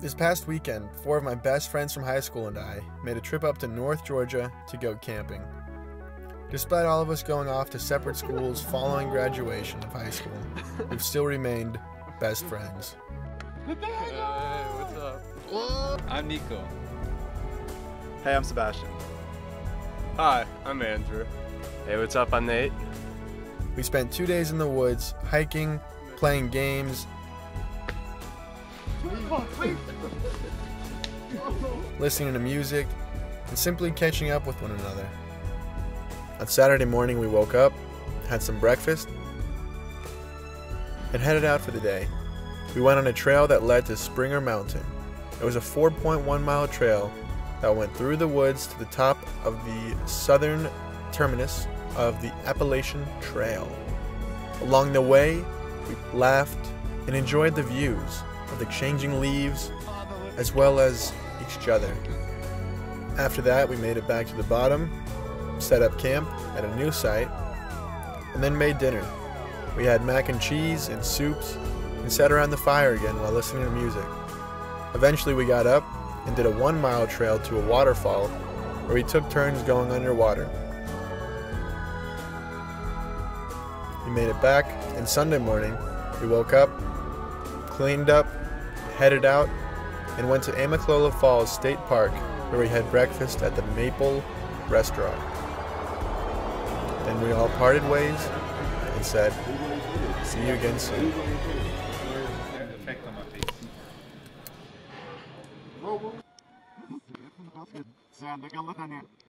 This past weekend, four of my best friends from high school and I made a trip up to North Georgia to go camping. Despite all of us going off to separate schools following graduation of high school, we've still remained best friends. Hey, what's up? I'm Nico. Hey, I'm Sebastian. Hi, I'm Andrew. Hey, what's up? I'm Nate. We spent two days in the woods, hiking, playing games, listening to music, and simply catching up with one another. On Saturday morning, we woke up, had some breakfast, and headed out for the day. We went on a trail that led to Springer Mountain. It was a 4.1 mile trail that went through the woods to the top of the southern terminus of the Appalachian Trail. Along the way, we laughed and enjoyed the views of changing leaves as well as each other. After that, we made it back to the bottom, set up camp at a new site, and then made dinner. We had mac and cheese and soups and sat around the fire again while listening to music. Eventually, we got up and did a one mile trail to a waterfall where we took turns going underwater. We made it back, and Sunday morning, we woke up, cleaned up, headed out, and went to Amicalola Falls State Park where we had breakfast at the Maple Restaurant. Then we all parted ways and said, see you again soon.